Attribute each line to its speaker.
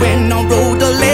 Speaker 1: when I rode the